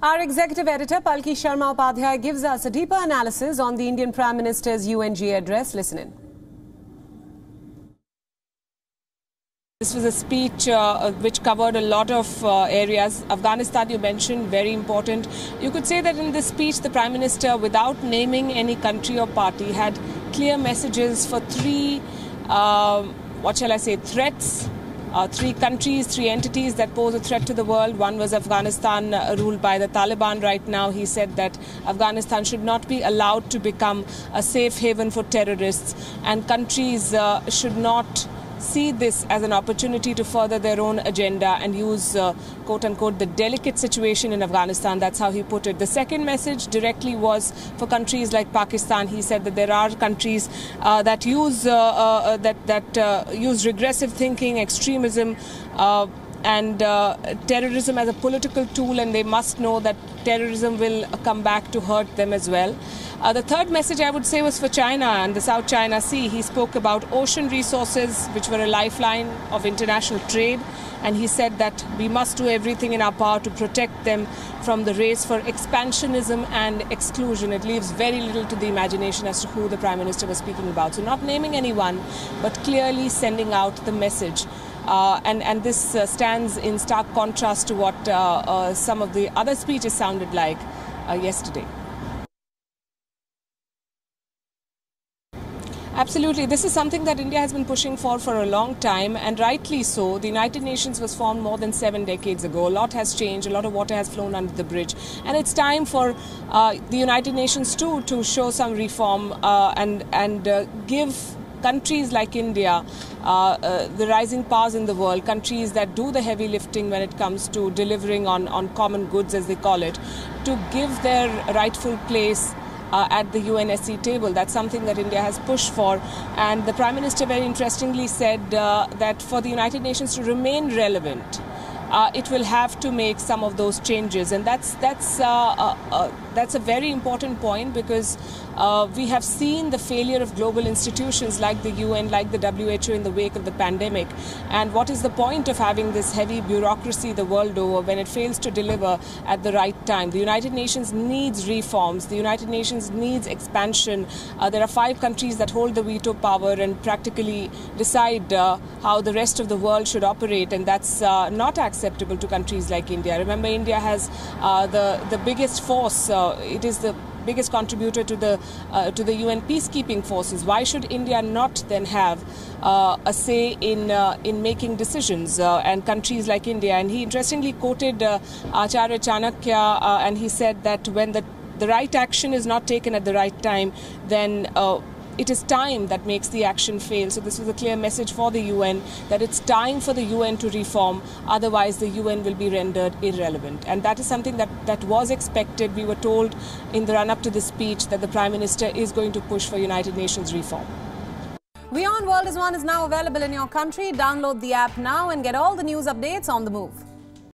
Our executive editor, Palki Sharma Upadhyay, gives us a deeper analysis on the Indian Prime Minister's UNGA address. Listen in. This was a speech uh, which covered a lot of uh, areas. Afghanistan, you mentioned, very important. You could say that in this speech, the Prime Minister, without naming any country or party, had clear messages for three, uh, what shall I say, threats uh, three countries, three entities that pose a threat to the world. One was Afghanistan, uh, ruled by the Taliban right now. He said that Afghanistan should not be allowed to become a safe haven for terrorists, and countries uh, should not see this as an opportunity to further their own agenda and use, uh, quote unquote, the delicate situation in Afghanistan. That's how he put it. The second message directly was for countries like Pakistan. He said that there are countries uh, that use uh, uh that that uh, use regressive thinking, extremism uh, and uh, terrorism as a political tool, and they must know that terrorism will come back to hurt them as well. Uh, the third message I would say was for China and the South China Sea. He spoke about ocean resources, which were a lifeline of international trade, and he said that we must do everything in our power to protect them from the race for expansionism and exclusion. It leaves very little to the imagination as to who the Prime Minister was speaking about. So, not naming anyone, but clearly sending out the message. Uh, and, and this uh, stands in stark contrast to what uh, some of the other speeches sounded like yesterday. Absolutely. This is something that India has been pushing for for a long time, and rightly so. The United Nations was formed more than seven decades ago. A lot has changed, a lot of water has flown under the bridge, and it's time for uh, the United Nations too to show some reform uh, and, and uh, give countries like India, uh, uh, the rising powers in the world, countries that do the heavy lifting when it comes to delivering on, on common goods, as they call it, to give their rightful place uh, at the UNSC table. That's something that India has pushed for. And the Prime Minister very interestingly said uh, that for the United Nations to remain relevant, uh, it will have to make some of those changes, and that's that's uh, that's a very important point because uh, we have seen the failure of global institutions like the UN, like the WHO in the wake of the pandemic. And what is the point of having this heavy bureaucracy the world over when it fails to deliver at the right time? The United Nations needs reforms. The United Nations needs expansion. Uh, there are five countries that hold the veto power and practically decide uh, how the rest of the world should operate, and that's uh, not acceptable to countries like India. Remember, India has uh, the the biggest force. Uh, it is the biggest contributor to the uh, to the UN peacekeeping forces. Why should India not then have uh, a say in uh, in making decisions? Uh, and countries like India, and he interestingly quoted uh, Acharya Chanakya, uh, and he said that when the the right action is not taken at the right time, then it is time that makes the action fail. So this was a clear message for the UN that it's time for the UN to reform, otherwise the UN will be rendered irrelevant. And that is something that, that was expected. We were told in the run-up to the speech that the Prime Minister is going to push for United Nations reform. WION World is One is now available in your country. Download the app now and get all the news updates on the move.